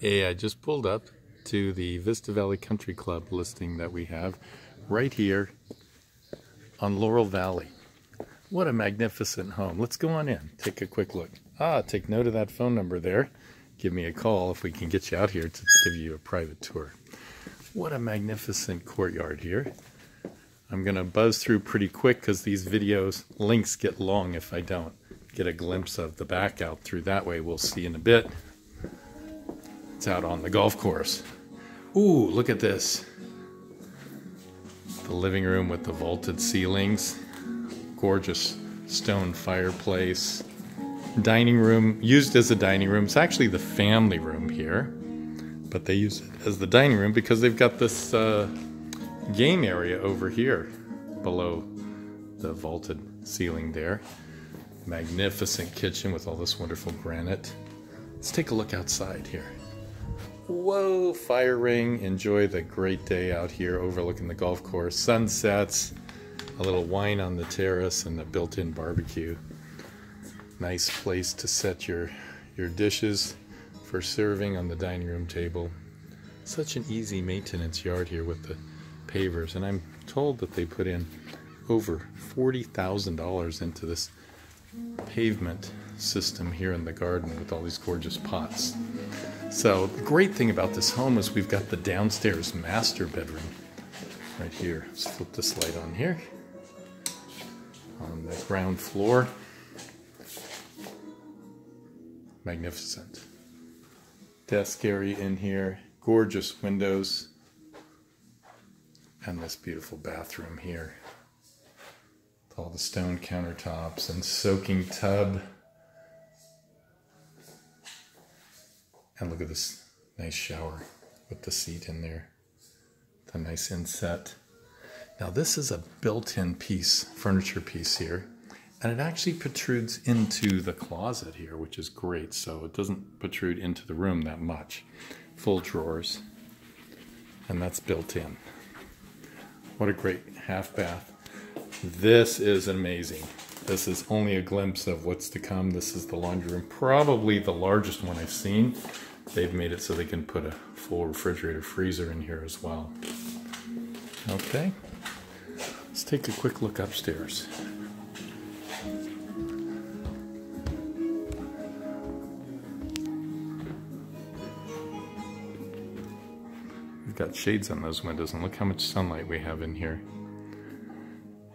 Hey, I just pulled up to the Vista Valley Country Club listing that we have right here on Laurel Valley. What a magnificent home. Let's go on in, take a quick look. Ah, take note of that phone number there. Give me a call if we can get you out here to give you a private tour. What a magnificent courtyard here. I'm going to buzz through pretty quick because these videos links get long if I don't get a glimpse of the back out through that way. We'll see in a bit. It's out on the golf course. Ooh, look at this. The living room with the vaulted ceilings. Gorgeous stone fireplace. Dining room, used as a dining room. It's actually the family room here, but they use it as the dining room because they've got this uh, game area over here below the vaulted ceiling there. Magnificent kitchen with all this wonderful granite. Let's take a look outside here. Whoa, fire ring. Enjoy the great day out here overlooking the golf course. Sunsets, a little wine on the terrace, and the built in barbecue. Nice place to set your, your dishes for serving on the dining room table. Such an easy maintenance yard here with the pavers, and I'm told that they put in over $40,000 into this pavement system here in the garden with all these gorgeous pots. So the great thing about this home is we've got the downstairs master bedroom right here. Let's flip this light on here. On the ground floor. Magnificent. Desk area in here. Gorgeous windows. And this beautiful bathroom here. With all the stone countertops and soaking tub. And look at this nice shower with the seat in there. The nice inset. Now this is a built-in piece, furniture piece here. And it actually protrudes into the closet here, which is great. So it doesn't protrude into the room that much. Full drawers. And that's built in. What a great half bath. This is amazing. This is only a glimpse of what's to come. This is the laundry room, probably the largest one I've seen. They've made it so they can put a full refrigerator freezer in here as well. Okay, let's take a quick look upstairs. We've got shades on those windows and look how much sunlight we have in here.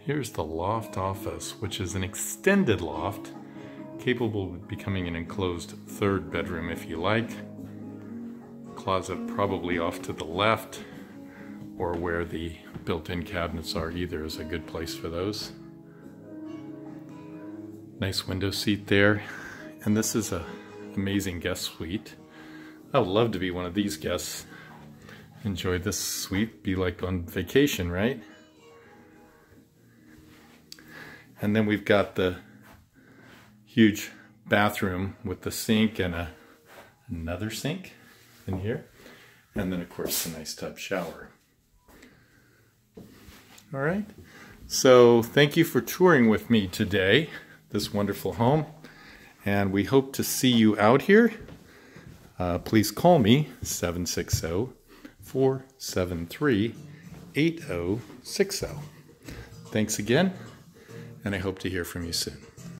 Here's the loft office, which is an extended loft, capable of becoming an enclosed third bedroom if you like. Closet probably off to the left or where the built-in cabinets are either is a good place for those. Nice window seat there. And this is a amazing guest suite. I would love to be one of these guests. Enjoy this suite, be like on vacation, right? And then we've got the huge bathroom with the sink and a, another sink in here. And then of course the nice tub shower. All right. So thank you for touring with me today, this wonderful home. And we hope to see you out here. Uh, please call me 760 473 8060. Thanks again and I hope to hear from you soon.